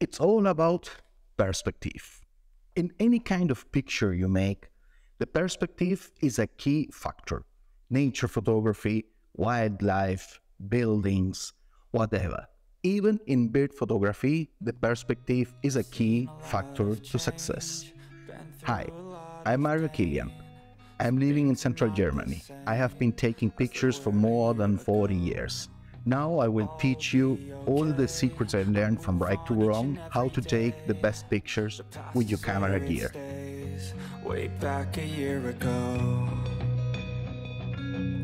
It's all about perspective. In any kind of picture you make, the perspective is a key factor. Nature photography, wildlife, buildings, whatever. Even in bird photography, the perspective is a key factor to success. Hi, I'm Mario Kilian. I'm living in central Germany. I have been taking pictures for more than 40 years. Now I will teach you all the secrets I learned from right to wrong, how to take the best pictures with your camera gear. Way back a year ago.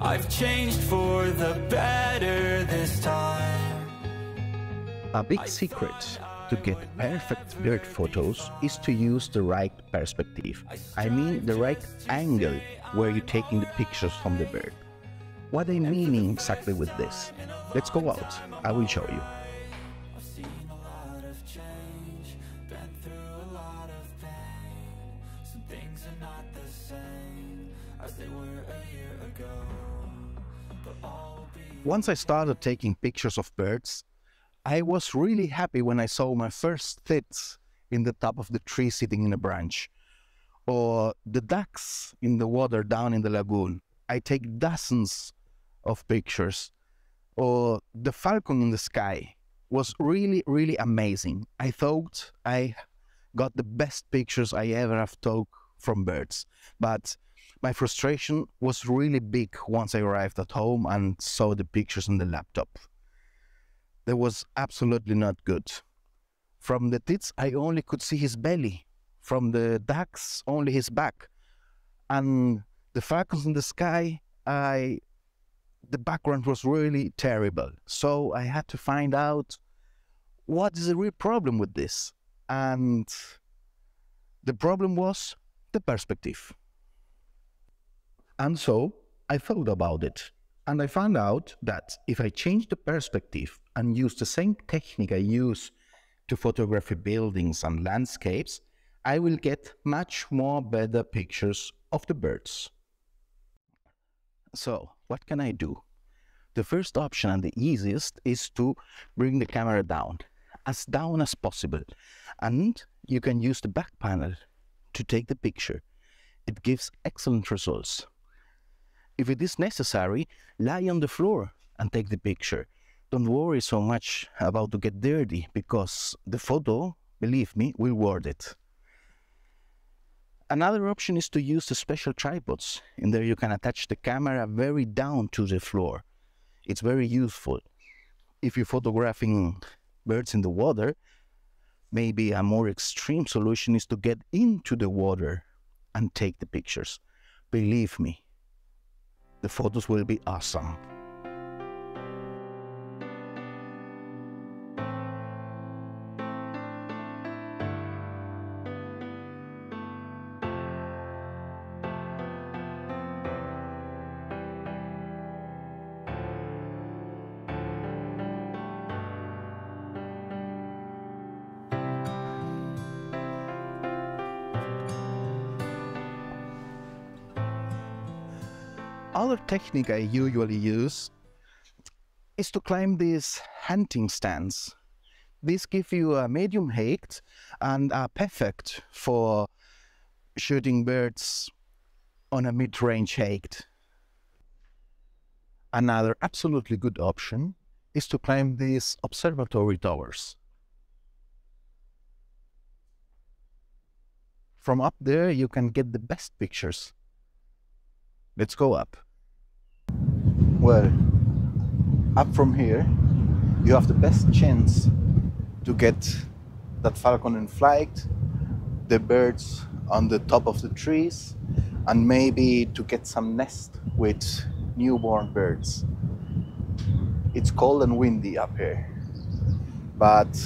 I've changed for the better this time. A big secret to get perfect bird photos is to use the right perspective. I mean the right angle where you're taking the pictures from the bird. What I mean exactly with this? Let's go out. I will show you. Once I started taking pictures of birds, I was really happy when I saw my first tits in the top of the tree sitting in a branch, or the ducks in the water down in the lagoon. I take dozens of pictures, or the falcon in the sky was really, really amazing. I thought I got the best pictures I ever have took from birds, but my frustration was really big once I arrived at home and saw the pictures on the laptop. That was absolutely not good. From the tits, I only could see his belly. From the ducks, only his back. And the falcons in the sky, I the background was really terrible. So I had to find out what is the real problem with this. And the problem was the perspective. And so I thought about it. And I found out that if I change the perspective and use the same technique I use to photograph buildings and landscapes, I will get much more better pictures of the birds. So, what can I do? The first option and the easiest is to bring the camera down, as down as possible. And you can use the back panel to take the picture. It gives excellent results. If it is necessary, lie on the floor and take the picture. Don't worry so much about to get dirty because the photo, believe me, will worth it. Another option is to use the special tripods. In there you can attach the camera very down to the floor. It's very useful. If you're photographing birds in the water, maybe a more extreme solution is to get into the water and take the pictures. Believe me, the photos will be awesome. Other technique I usually use is to climb these hunting stands. These give you a medium height and are perfect for shooting birds on a mid-range height. Another absolutely good option is to climb these observatory towers. From up there you can get the best pictures. Let's go up. Well, up from here, you have the best chance to get that falcon in flight, the birds on the top of the trees, and maybe to get some nest with newborn birds. It's cold and windy up here, but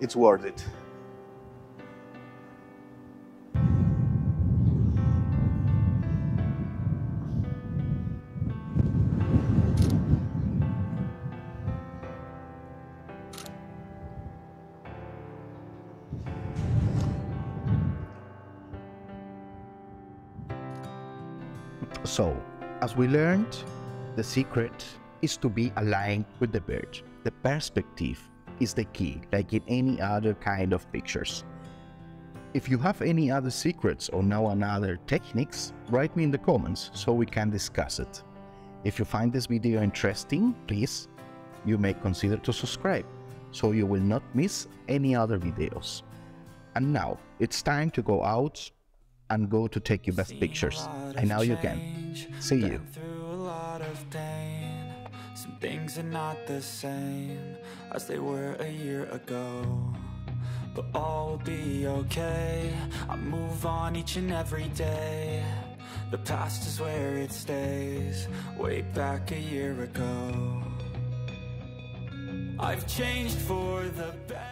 it's worth it. So, as we learned, the secret is to be aligned with the bird. The perspective is the key, like in any other kind of pictures. If you have any other secrets or know another techniques, write me in the comments so we can discuss it. If you find this video interesting, please, you may consider to subscribe so you will not miss any other videos. And now, it's time to go out and go to take your best pictures. And now you can. See you. Through a lot of pain. Some things are not the same as they were a year ago. But all will be okay. I move on each and every day. The past is where it stays, way back a year ago. I've changed for the better.